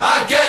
I get